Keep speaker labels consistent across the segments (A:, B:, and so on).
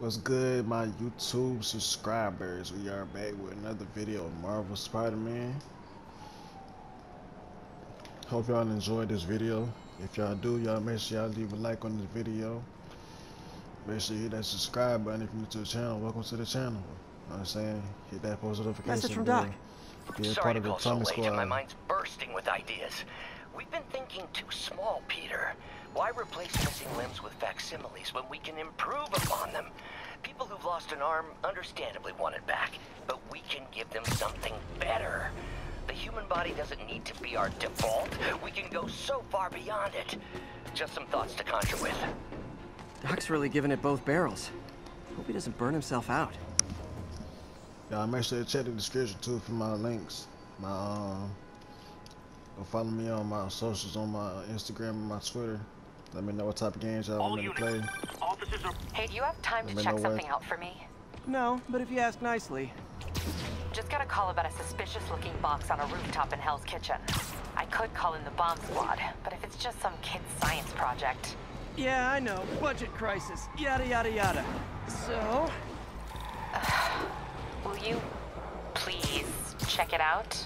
A: What's good, my YouTube subscribers? We are back with another video of Marvel Spider-Man. Hope y'all enjoyed this video. If y'all do, y'all make sure y'all leave a like on this video. Make sure you hit that subscribe button if you're new to the channel. Welcome to the channel. You know what I'm saying? Hit that post notification
B: Message from
A: bell.
B: Doc.
A: Be a
C: Sorry
A: part
C: to
A: of the
C: call so
A: Tommy
C: late, and my mind's bursting with ideas. We've been thinking too small, Peter. Why replace missing limbs with facsimiles when we can improve upon them? People who've lost an arm understandably want it back, but we can give them something better. The human body doesn't need to be our default. We can go so far beyond it. Just some thoughts to conjure with.
B: Doc's really giving it both barrels. Hope he doesn't burn himself out.
A: Y'all make sure to check the description too for my links. My um go follow me on my socials on my Instagram and my Twitter. Let me know what type of games y'all want me to play.
D: Officers are
E: Hey, do you have time
A: Let
E: to check something
A: what-
E: out for me?
B: No, but if you ask nicely.
E: Just got a call about a suspicious looking box on a rooftop in Hell's Kitchen. I could call in the bomb squad, but if it's just some kid's science project.
B: Yeah, I know. Budget crisis. Yada, yada, yada. So,
E: Will you please check it out?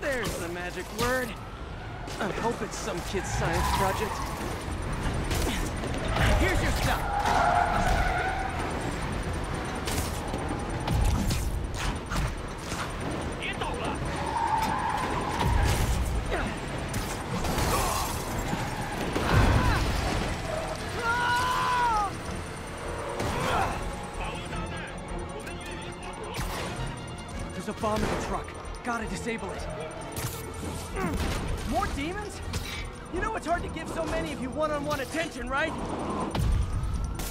B: there's the magic word. I hope it's some kid's science project. Here's your stuff. There's a bomb in the truck. Gotta disable it. More demons? You know it's hard to give so many of you one-on-one attention, right?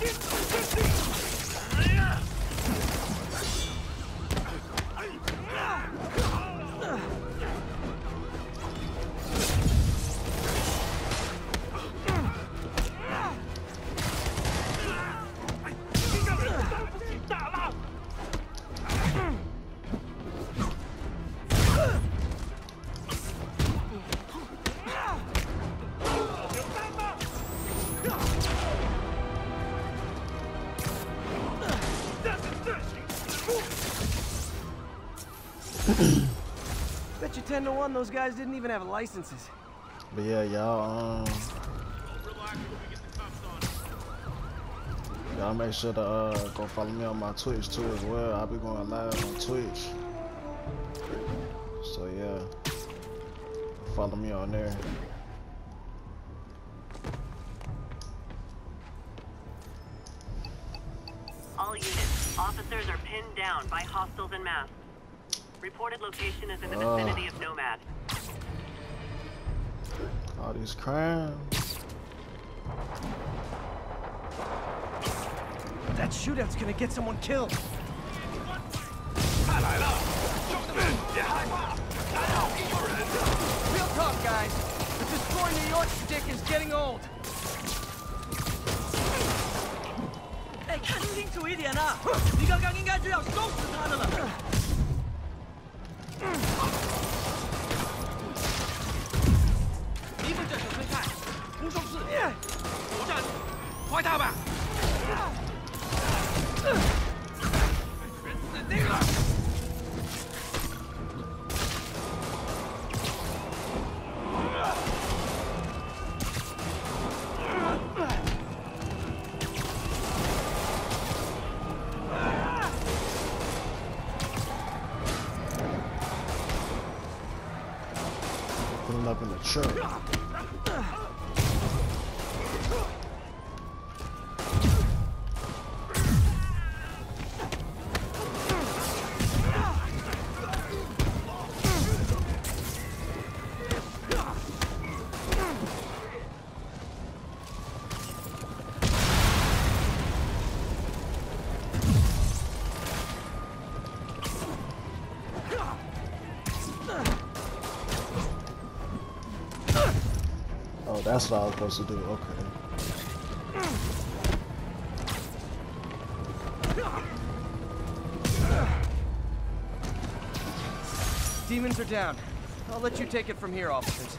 B: Bet you 10 to 1 those guys didn't even have licenses.
A: But yeah, y'all um y'all make sure to uh go follow me on my Twitch too as well. I'll be going live on Twitch. So yeah. Follow me on there.
D: all units. Officers are pinned down by hostiles en masse. Reported location is in the
A: uh.
D: vicinity of Nomad.
A: All these crimes.
B: That shootout's gonna get someone killed. Real talk, guys. The destroy New York stick is getting old. 에, 칸 快他吧！
A: That's what I was supposed to do. Okay.
B: Demons are down. I'll let you take it from here, officers.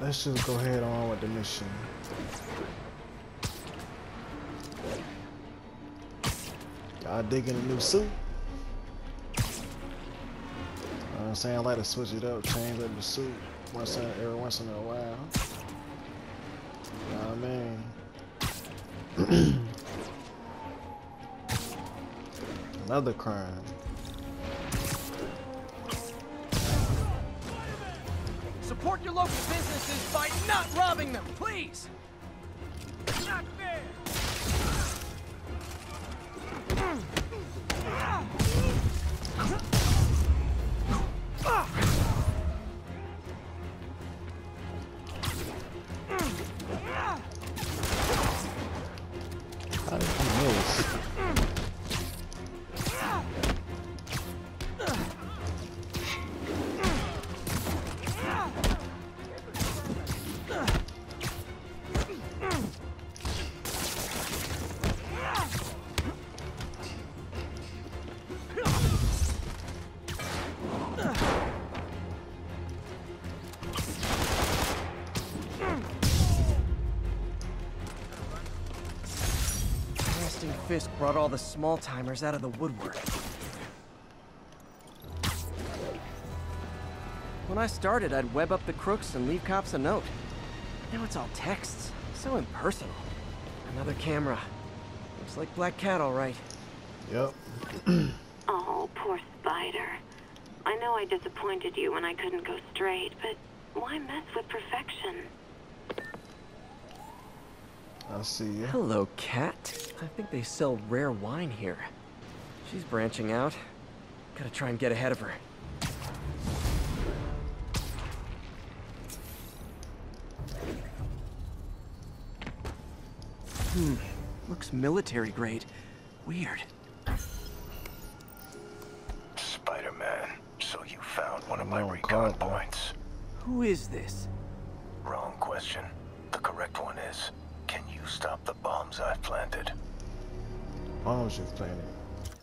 A: Let's just go ahead on with the mission. Y'all digging a new suit? Saying? I like to switch it up, change up the suit once in, every once in a while. You know what I mean? Another crime.
B: Support your local businesses by not robbing them, please! Not fair! Brought all the small-timers out of the woodwork. When I started, I'd web up the crooks and leave cops a note. Now it's all texts. So impersonal. Another camera. Looks like Black Cat, all right.
A: Yep.
D: Oh, poor Spider. I know I disappointed you when I couldn't go straight, but why mess with perfection?
A: I see you.
B: Hello, Cat. I think they sell rare wine here. She's branching out. Gotta try and get ahead of her. Hmm. Looks military grade. Weird.
F: Spider-Man, so you found one of my
A: No,
F: recon
A: God,
F: points.
B: Who is this?
F: Wrong question. The correct one is, can you stop the bombs I've planted?
A: Bombs you've planted.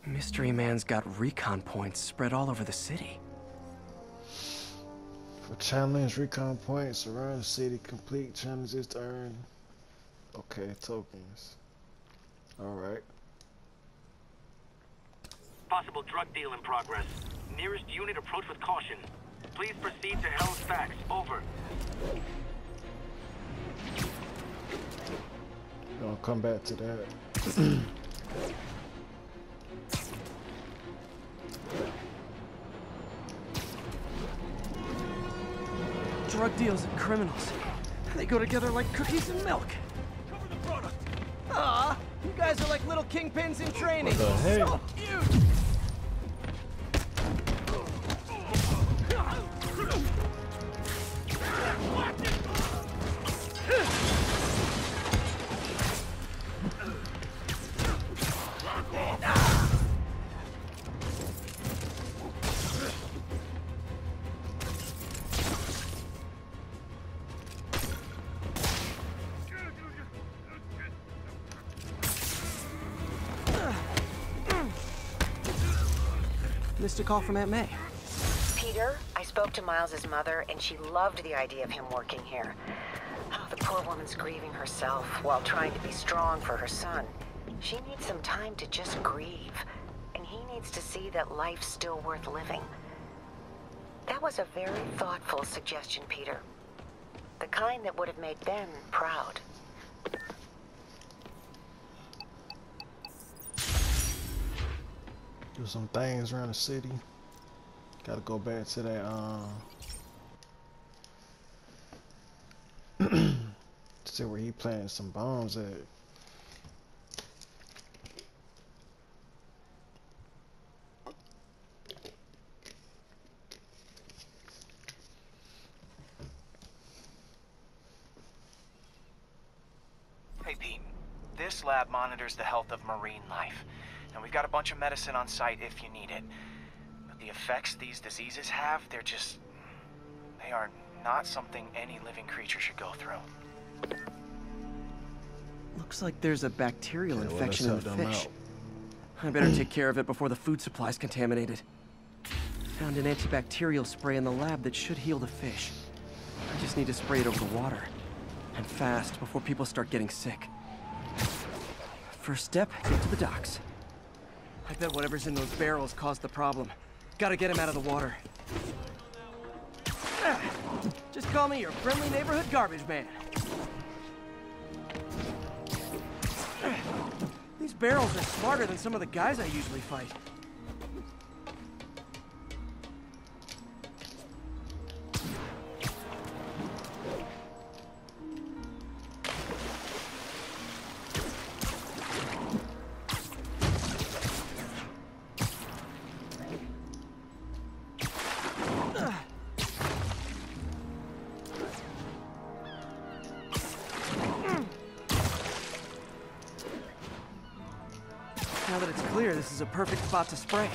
B: Mystery Man's got recon points spread all over the city.
A: For challenge recon points around the city, complete challenges to earn. Okay, tokens. Alright.
G: Possible drug deal in progress. Nearest unit approach with caution. Please proceed to Hell's Facts. Over.
A: Gonna come back to that.
B: Drug deals and criminals. They go together like cookies and milk.
G: Cover the product.
B: Ah, you guys are like little kingpins in training.
A: What the heck?
B: So call from Aunt May.
H: Peter, I spoke to Miles's mother, and she loved the idea of him working here. Oh, the poor woman's grieving herself while trying to be strong for her son. She needs some time to just grieve, and he needs to see that life's still worth living. That was a very thoughtful suggestion, Peter. The kind that would have made Ben proud.
A: Do some things around the city. Gotta go back to that, um. see where he planted some bombs at.
I: Hey, Pete. This lab monitors the health of marine life, and we've got a bunch of medicine on site if you need it. But the effects these diseases have, they're just. They are not something any living creature should go through.
B: Looks like there's a bacterial
A: Okay, well,
B: infection in the fish.
A: out.
B: I better take care of it before the food supply's contaminated. Found an antibacterial spray in the lab that should heal the fish. I just need to spray it over the water. And fast, before people start getting sick. First step, get to the docks. I bet whatever's in those barrels caused the problem. Gotta get him out of the water. Ah, Just call me your friendly neighborhood garbage man. Ah, These barrels are smarter than some of the guys I usually fight. Is a perfect spot to spray.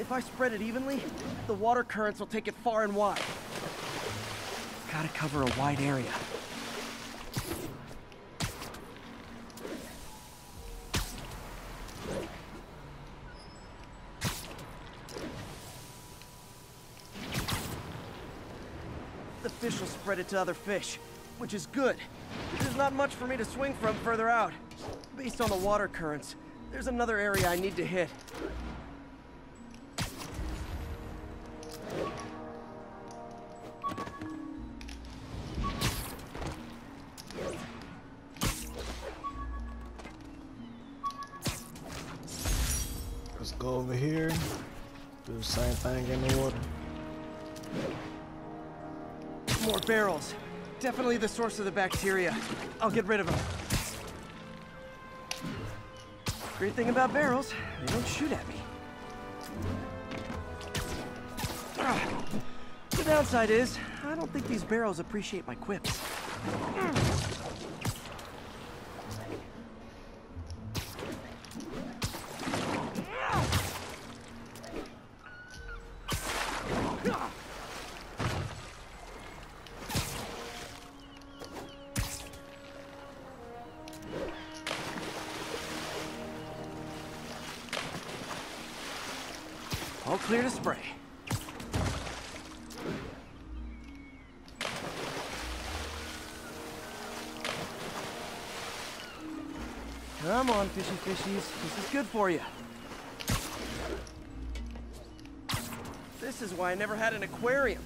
B: If I spread it evenly, the water currents will take it far and wide. Gotta cover a wide area. Fish will spread it to other fish, which is good. There's not much for me to swing from further out. Based on the water currents, there's another area I need to hit. Barrels. Definitely the source of the bacteria. I'll get rid of them. Great thing about barrels, they don't shoot at me. Ah. The downside is, I don't think these barrels appreciate my quips. Fishy fishies. This is good for you. This is why I never had an aquarium.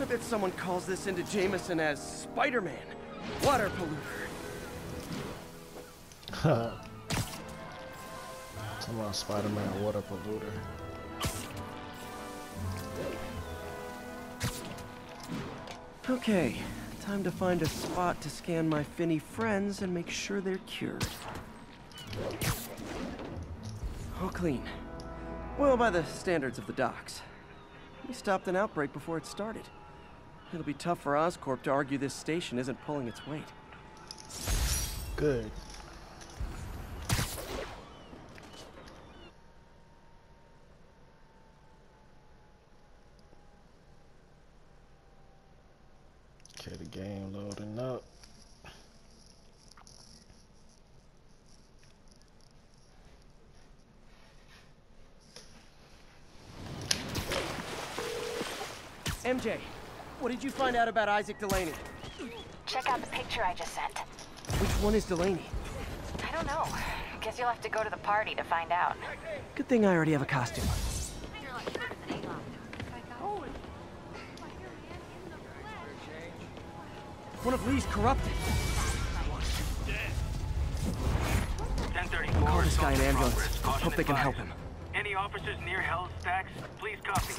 B: I bet someone calls this into Jameson as Spider-Man, water polluter.
A: Talking about Spider-Man water polluter.
B: Okay, time to find a spot to scan my finny friends and make sure they're cured. All clean. Well, by the standards of the docks. We stopped an outbreak before it started. It'll be tough for Oscorp to argue this station isn't pulling its weight.
A: Good. Okay, the game loading up.
B: MJ, what did you find out about Isaac Delaney?
E: Check out the picture I just sent.
B: Which one is Delaney?
E: I don't know. Guess you'll have to go to the party to find out.
B: Good thing I already have a costume. One of Li's corrupted.
G: 1034.
B: Call this guy an ambulance. Hope they can help him.
G: Any officers near Hell's Stacks, please copy.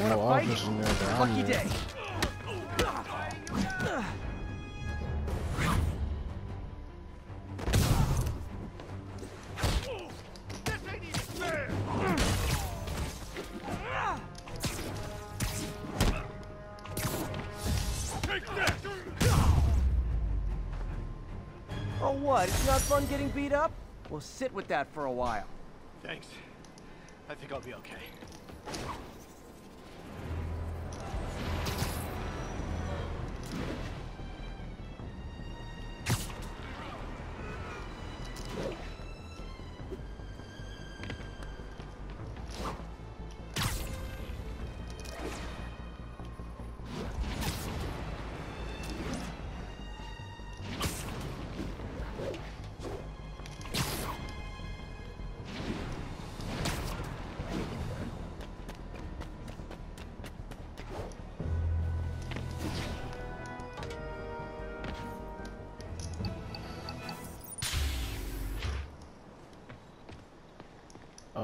B: You
A: No
B: fight?
A: officers in there, but I'm
B: Lucky
A: there.
B: day. Oh what? It's not fun getting beat up? We'll sit with that for a while.
J: Thanks. I think I'll be okay.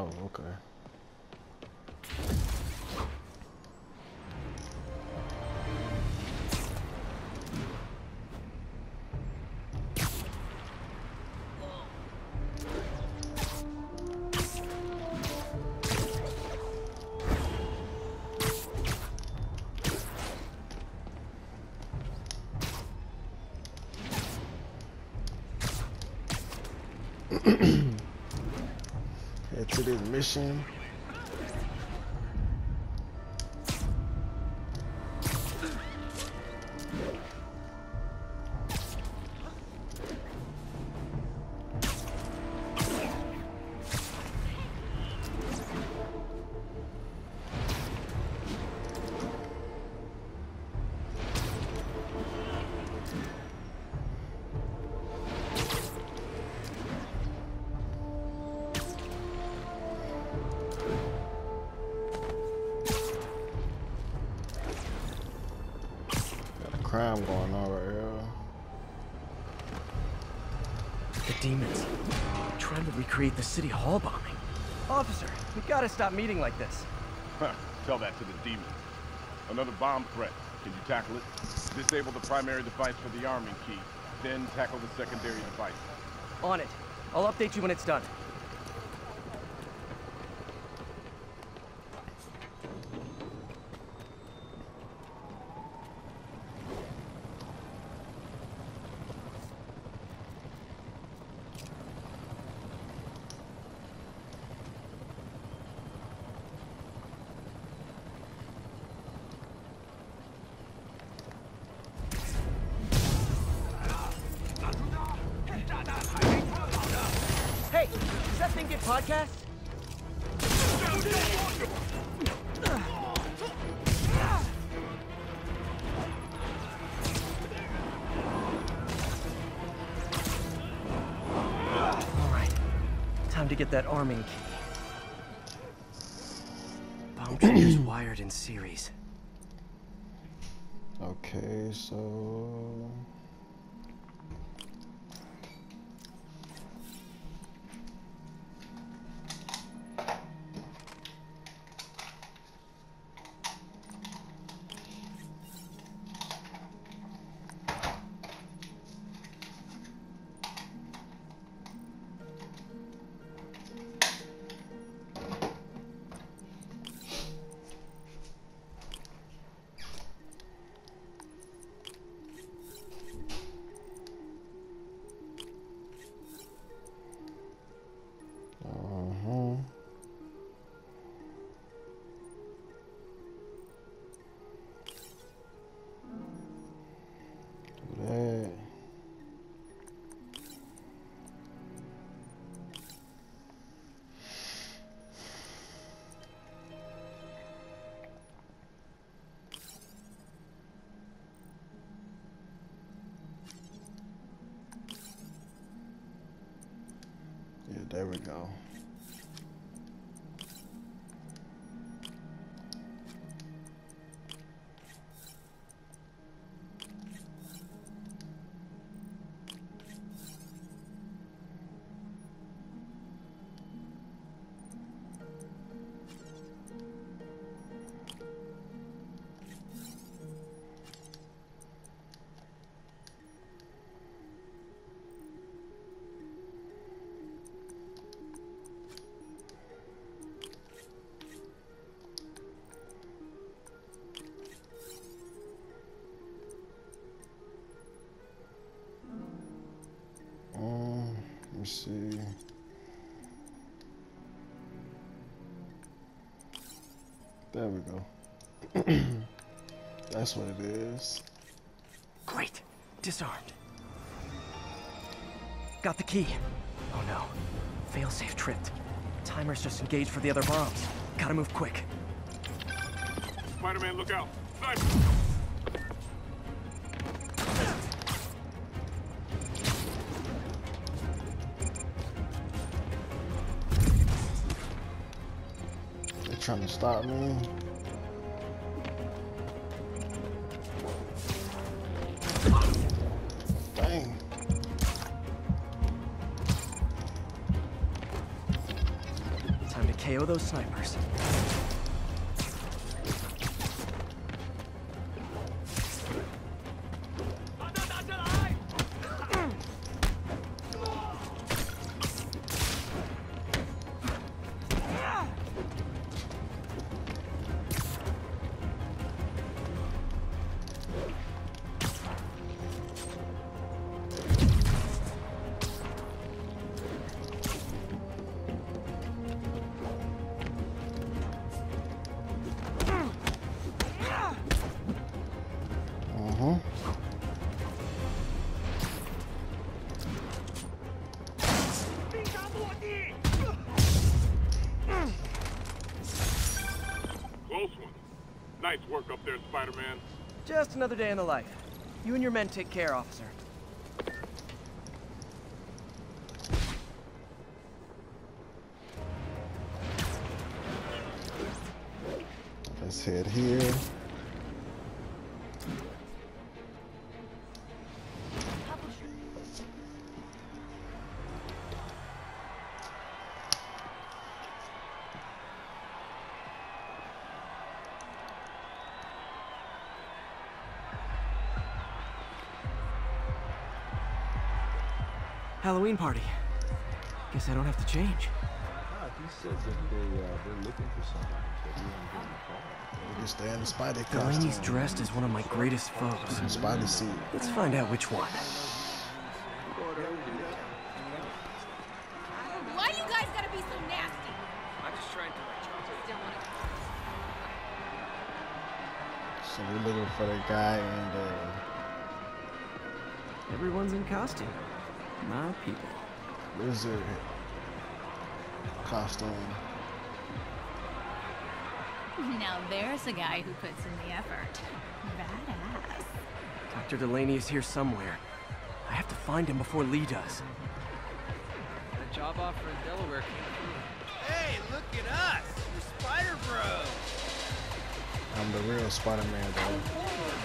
A: Oh, okay. this mission. Crime going on right here.
B: The demons. Trying to recreate the city hall bombing. Officer, we gotta stop meeting like this.
K: Huh, Tell that to the demons. Another bomb threat. Can you tackle it? Disable the primary device for the arming key. Then tackle the secondary device.
B: On it. I'll update you when it's done. Hey, does that thing get podcasts? All right, time to get that arming key. Bomb triggers wired in series.
A: Okay, so there we go. Go. That's what it is.
B: Great. Disarmed. Got the key. Oh no. Failsafe tripped. Timer's just engaged for the other bombs. Gotta move quick.
K: Spider-Man, look out! Sniper!
A: They're trying to stop me.
B: KO those snipers. Another day in the life. You and your men take care, officer.
A: Let's head here.
B: Halloween party. Guess I don't have to change.
L: Ah, he said that they, uh, they're looking for somebody, so you want to get in the car.
A: We can stay in the Spidey
B: Delaney's
A: costume.
B: dressed as one of my greatest foes.
A: Spidey suit.
B: Let's find out which one.
M: Why you guys gotta be so nasty?
B: I'm just trying to
A: So we're looking for the guy and uh,
B: Everyone's in costume. My people.
A: lizard costume.
M: Now there's a guy who puts in the effort. Badass.
B: Dr. Delaney is here somewhere. I have to find him before Li does.
N: That job offer in Delaware came through.
J: Hey, look at us! We're Spider Bros!
A: I'm the real Spider-Man though. Oh,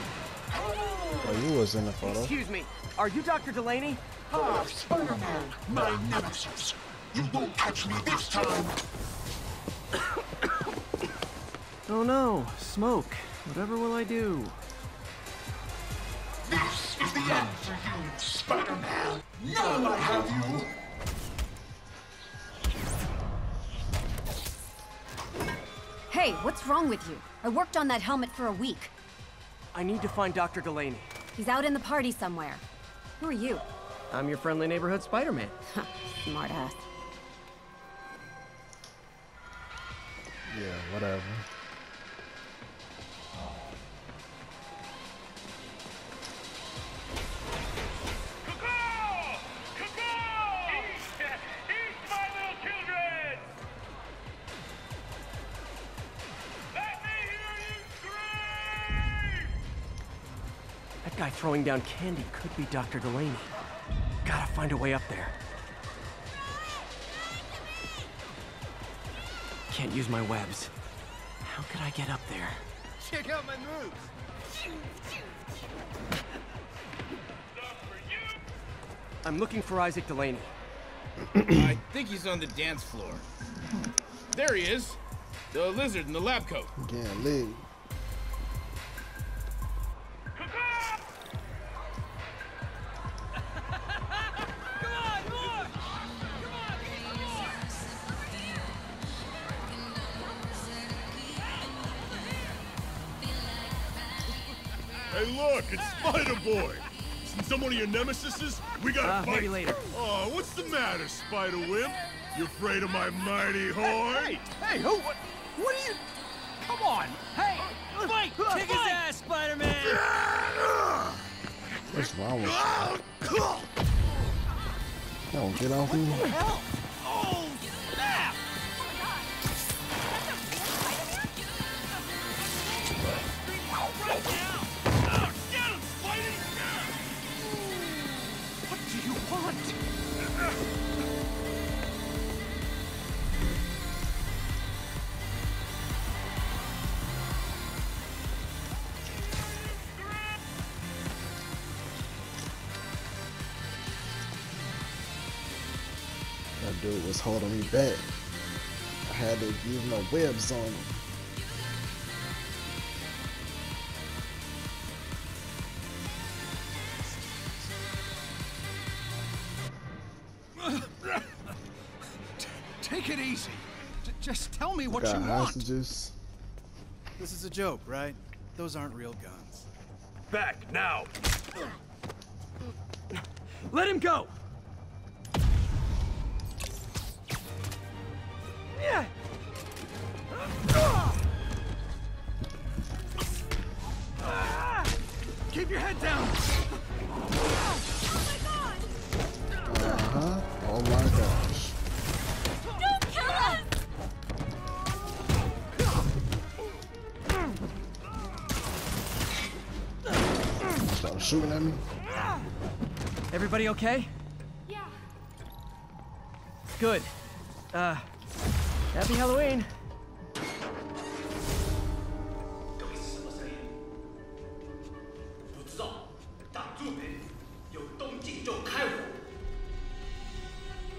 A: Oh, you was in the photo.
B: Excuse me, are you Dr. Delaney?
O: Ah, Spider-Man, my nemesis. You won't catch me this time.
B: Oh no, smoke. Whatever will I do?
O: This is the end for you, Spider-Man. Now I have you.
P: Hey, what's wrong with you? I worked on that helmet for a week.
B: I need to find Dr. Delaney.
P: He's out in the party somewhere. Who are you?
B: I'm your friendly neighborhood Spider-Man.
P: Smartass.
A: Yeah, whatever.
B: Guy throwing down candy could be Dr. Delaney. Gotta find a way up there. Can't use my webs. How could I get up there?
J: Check out my moves!
B: I'm looking for Isaac Delaney.
Q: I think he's on the dance floor. There he is. The lizard in the lab coat.
A: Yeah,
K: Li. Since some of your nemesises, we gotta
B: Uh,
K: fight.
B: maybe later.
K: Oh, what's the matter, Spider Wimp? You afraid of my mighty horn?
J: Hey, hey, who? What, what are you? Come on! Hey, fight! Kick his ass, Spider-Man!
A: What's wrong with you? Don't get off me.
J: Hell!
A: That dude was holding me back. I had to use my webs on him.
J: What
A: Got
J: you want.
A: hostages.
R: This is a joke, right? Those aren't real guns.
J: Back now.
B: Let him go! Yeah.
J: Keep your head down.
A: Uh-huh. Oh my gosh.
M: Don't kill us!
A: shooting at me?
S: Everybody okay?
T: Yeah.
S: Good. Uh, happy Halloween.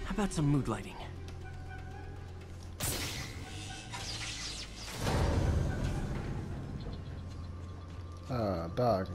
S: How about some mood lighting?
A: Ah,
S: dog.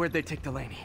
S: Where'd they take Delaney?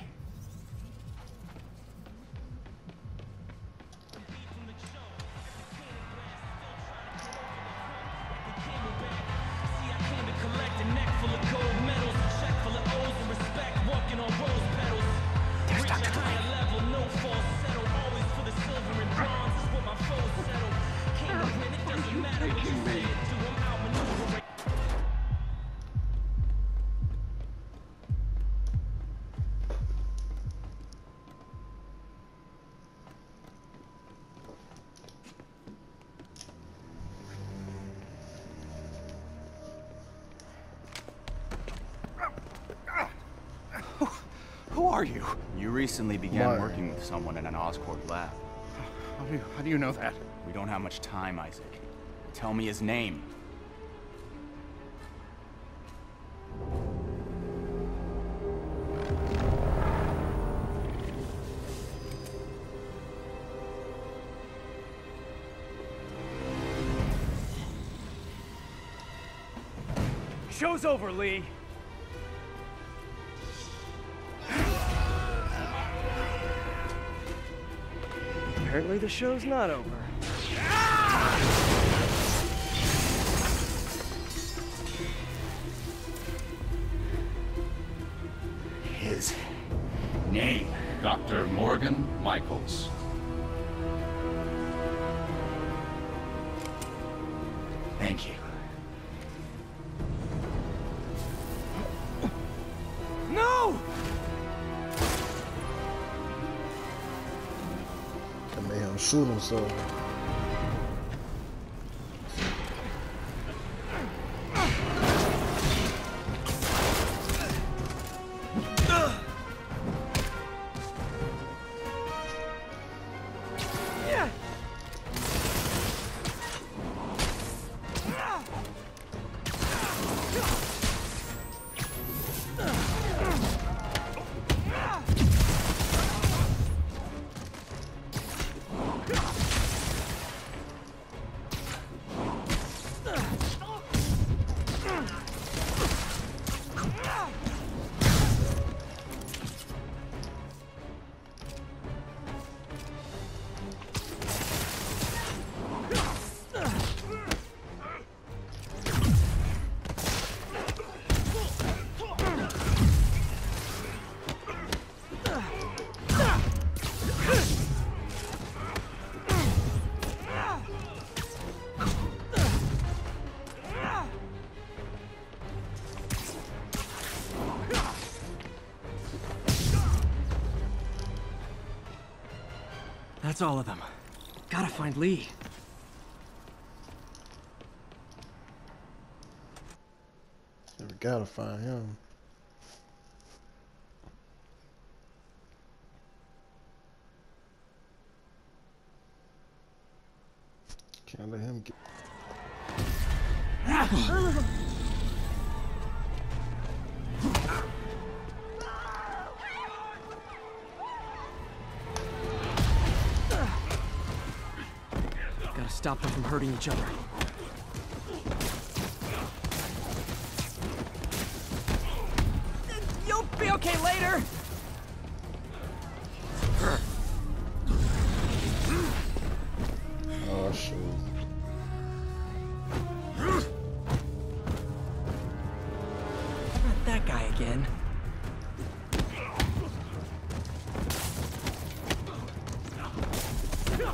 U: Are you? You recently began
A: Martin.
U: working with someone in an Oscorp lab.
Q: How do you, how do you know that?
U: We don't have much time, Isaac. Tell me his name.
S: Show's over, Li. Apparently the show's not over.
B: His name, Dr. Morgan Michaels.
A: Shoot himself.
S: That's all of them. Gotta find Li.
A: We gotta find him.
S: hurting each other. You'll be okay later!
A: Oh, that guy again.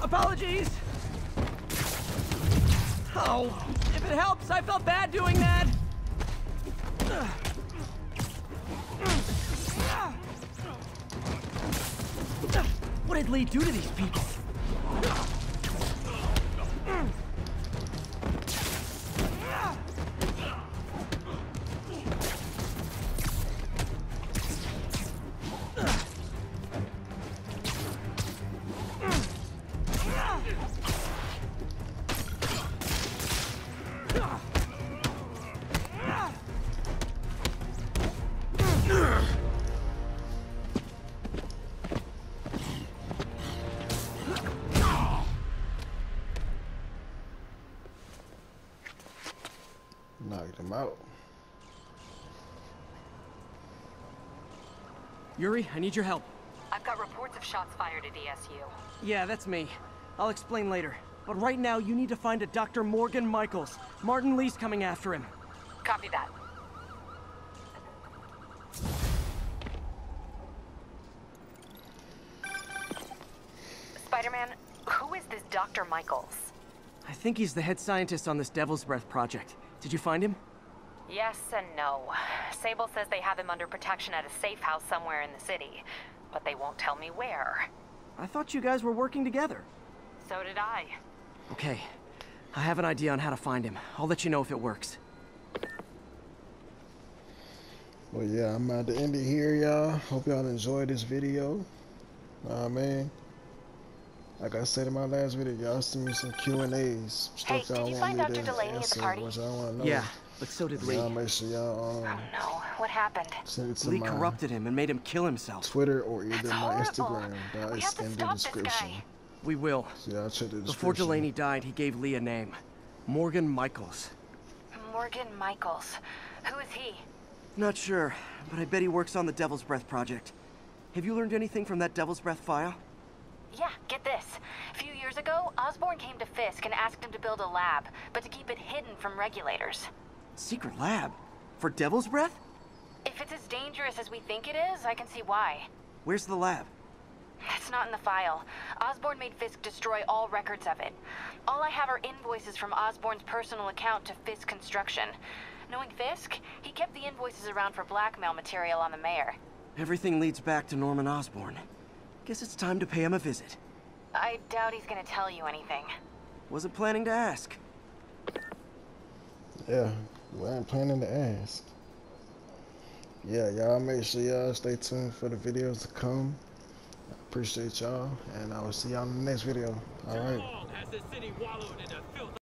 B: Apologies! Oh, if it helps, I felt bad doing that. What did Li do to these people? Yuri, I need your help.
E: I've got reports of shots fired at ESU.
B: Yeah, that's me. I'll explain later. But right now, you need to find a Dr. Morgan Michaels. Martin Li's coming after him.
E: Copy that. Spider-Man, who is this Dr. Michaels?
B: I think he's the head scientist on this Devil's Breath project. Did you find him?
E: Yes and no. Sable says they have him under protection at a safe house somewhere in the city, but they won't tell me where.
B: I thought you guys were working together.
E: So did I.
B: Okay. I have an idea on how to find him. I'll let you know if it works.
A: Well, yeah, I'm at the end of here, y'all. Hope y'all enjoyed this video. Nah, man. Like I said in my last video, y'all send me some Q and A's.
E: Hey, did you find Dr. Delaney at the party?
A: What y'all want to know.
B: Yeah, but so did Li.
A: Y'all make sure y'all um,
E: Oh no, what happened?
A: send it to
B: Li
A: my
B: corrupted him and made him kill himself.
A: Twitter or either my
E: horrible.
A: Instagram. That
E: We
A: is
E: have to
A: in the
E: stop this
A: description.
E: guy.
B: We will.
A: So y'all check the description.
B: Before Delaney died, he gave Li a name. Morgan Michaels.
E: Morgan Michaels. Who is he?
B: Not sure, but I bet he works on the Devil's Breath project. Have you learned anything from that Devil's Breath file?
E: Yeah, get this. A few years ago, Osborn came to Fisk and asked him to build a lab, but to keep it hidden from regulators.
B: Secret lab? For Devil's Breath?
E: If it's as dangerous as we think it is, I can see why.
B: Where's the lab?
E: That's not in the file. Osborn made Fisk destroy all records of it. All I have are invoices from Osborn's personal account to Fisk Construction. Knowing Fisk, he kept the invoices around for blackmail material on the mayor.
B: Everything leads back to Norman Osborn. Guess it's time to pay him a visit.
E: I doubt he's gonna tell you anything.
B: Wasn't planning to ask.
A: Yeah, ain't planning to ask. Yeah, y'all make sure y'all stay tuned for the videos to come. I appreciate y'all, and I will see y'all in the next video. All right.